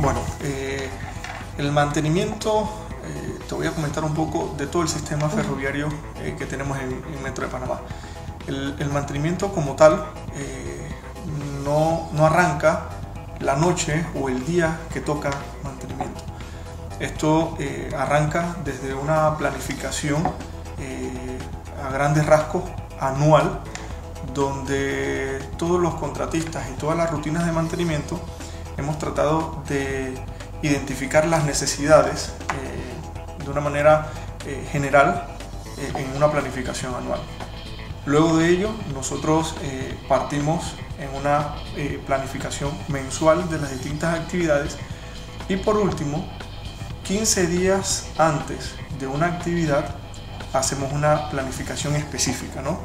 Bueno, eh, el mantenimiento, eh, te voy a comentar un poco de todo el sistema ferroviario eh, que tenemos en, en Metro de Panamá. El, mantenimiento como tal eh, no, no arranca la noche o el día que toca mantenimiento. Esto eh, arranca desde una planificación eh, a grandes rasgos anual, donde todos los contratistas y todas las rutinas de mantenimiento hemos tratado de identificar las necesidades de una manera general en una planificación anual. Luego de ello, nosotros eh, partimos en una eh, planificación mensual de las distintas actividades y por último, 15 días antes de una actividad hacemos una planificación específica, ¿no?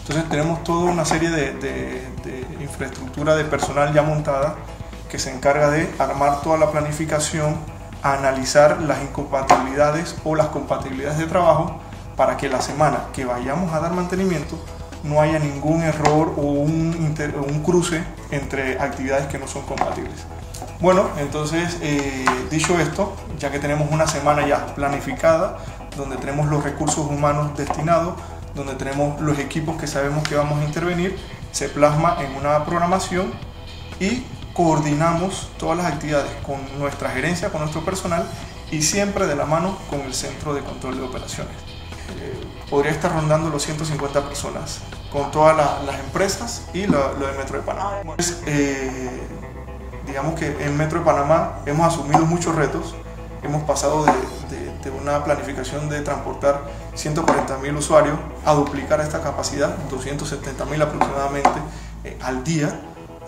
Entonces tenemos toda una serie de, infraestructura de personal ya montada que se encarga de armar toda la planificación, analizar las incompatibilidades o las compatibilidades de trabajo para que la semana que vayamos a dar mantenimiento no haya ningún error o un, cruce entre actividades que no son compatibles. Bueno, entonces, eh, dicho esto, ya que tenemos una semana ya planificada, donde tenemos los recursos humanos destinados, donde tenemos los equipos que sabemos que vamos a intervenir, se plasma en una programación y coordinamos todas las actividades con nuestra gerencia, con nuestro personal y siempre de la mano con el Centro de Control de Operaciones. Podría estar rondando los 150 personas con todas la- las empresas y lo, lo de Metro de Panamá. Pues, eh, digamos que en Metro de Panamá hemos asumido muchos retos. Hemos pasado de, una planificación de transportar 140 mil usuarios a duplicar esta capacidad, 270 mil aproximadamente eh, al día.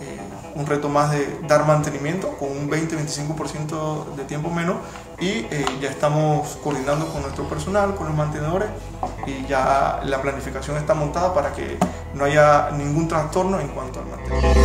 Eh, un reto más de dar mantenimiento con un 20-25% de tiempo menos y eh, ya estamos coordinando con nuestro personal, con los mantenedores y ya la planificación está montada para que no haya ningún trastorno en cuanto al mantenimiento.